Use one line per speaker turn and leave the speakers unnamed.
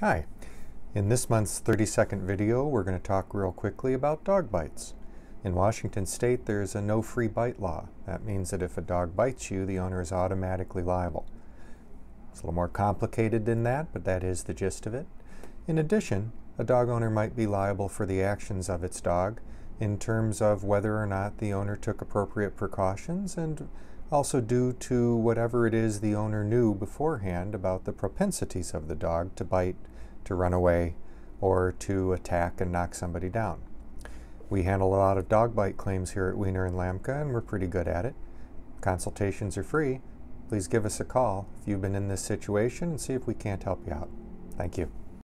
Hi. In this month's 30 second video, we're going to talk real quickly about dog bites. In Washington state, there's a no free bite law. That means that if a dog bites you, the owner is automatically liable. It's a little more complicated than that, but that is the gist of it. In addition, a dog owner might be liable for the actions of its dog in terms of whether or not the owner took appropriate precautions and also due to whatever it is the owner knew beforehand about the propensities of the dog to bite, to run away, or to attack and knock somebody down. We handle a lot of dog bite claims here at Wiener and Lambka, and we're pretty good at it. Consultations are free. Please give us a call if you've been in this situation and see if we can't help you out. Thank you.